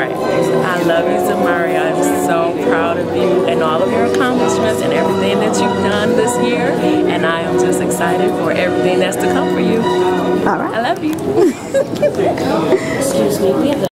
right. I love you, Zamaria. I'm so proud of you and all of your accomplishments and everything that you've done this year. And I am just excited for everything that's to come for you. All right. I love you. Excuse me.